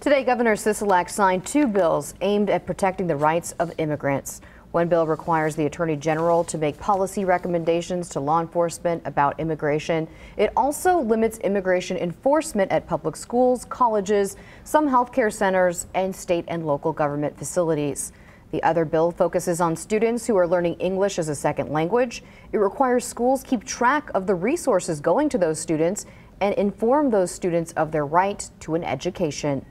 Today, Governor Sisolak signed two bills aimed at protecting the rights of immigrants. One bill requires the Attorney General to make policy recommendations to law enforcement about immigration. It also limits immigration enforcement at public schools, colleges, some healthcare centers, and state and local government facilities. The other bill focuses on students who are learning English as a second language. It requires schools keep track of the resources going to those students and inform those students of their right to an education.